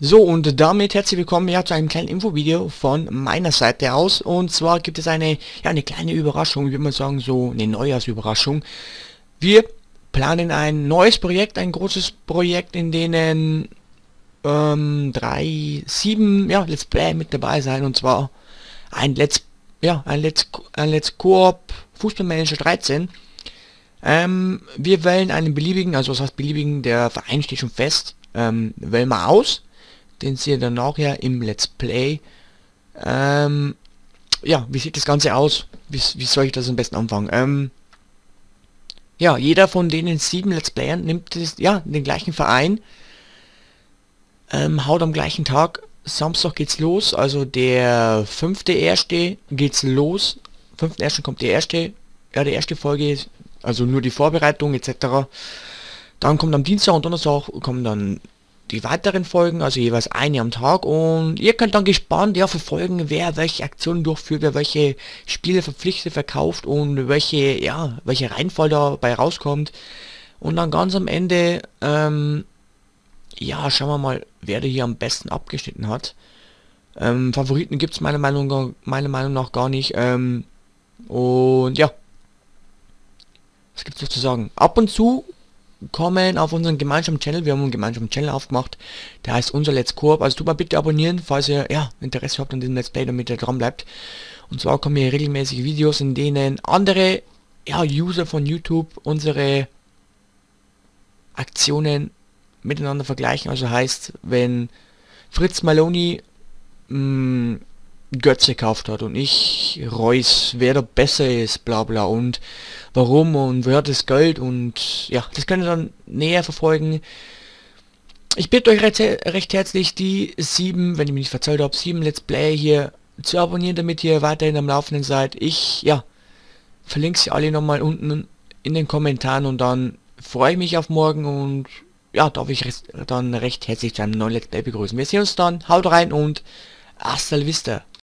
So, und damit herzlich willkommen ja zu einem kleinen Infovideo von meiner Seite aus. Und zwar gibt es eine, ja, eine kleine Überraschung, würde man sagen, so eine Neujahrsüberraschung. Wir planen ein neues Projekt, ein großes Projekt, in denen ähm, drei, sieben, ja, Let's Play mit dabei sein. Und zwar ein Let's, ja, ein Let's, ein Let's Coop Fußballmanager 13. Ähm, wir wählen einen beliebigen, also was heißt beliebigen, der Verein steht schon fest, ähm, wählen wir aus den seht ihr dann nachher im Let's Play. Ähm, ja, wie sieht das Ganze aus? Wie, wie soll ich das am besten anfangen? Ähm, ja, jeder von denen sieben Let's Playern nimmt das, ja, den gleichen Verein, ähm, haut am gleichen Tag, Samstag geht's los, also der fünfte erste geht's los, fünften ersten kommt die erste, ja, die erste Folge, also nur die Vorbereitung etc. Dann kommt am Dienstag und Donnerstag kommen dann die weiteren Folgen, also jeweils eine am Tag und ihr könnt dann gespannt ja verfolgen, wer welche Aktionen durchführt, wer welche Spiele verpflichtet, verkauft und welche, ja, welche Reihenfolge dabei rauskommt. Und dann ganz am Ende, ähm, ja, schauen wir mal, wer der hier am besten abgeschnitten hat. Ähm, Favoriten gibt es meiner Meinung, meiner Meinung nach gar nicht. Ähm, und ja, was gibt noch zu sagen? Ab und zu kommen auf unseren gemeinsamen Channel. Wir haben einen gemeinsamen Channel aufgemacht. Der heißt unser Let's Coop. Also tut mal bitte abonnieren, falls ihr ja, Interesse habt an diesem Let's Play, damit ihr dran bleibt. Und zwar kommen hier regelmäßige Videos, in denen andere ja, User von YouTube unsere Aktionen miteinander vergleichen. Also heißt, wenn Fritz Maloney mh, Götze gekauft hat und ich Reus, wer da besser ist, bla bla und warum und hat das Geld und ja, das könnt ihr dann näher verfolgen. Ich bitte euch recht, recht herzlich die sieben, wenn ich mich nicht verzählt habe, sieben Let's Play hier zu abonnieren, damit ihr weiterhin am Laufenden seid. Ich, ja, verlinke sie alle nochmal unten in den Kommentaren und dann freue ich mich auf morgen und ja, darf ich dann recht herzlich zu einem neuen Let's Play begrüßen. Wir sehen uns dann, haut rein und hasta la vista.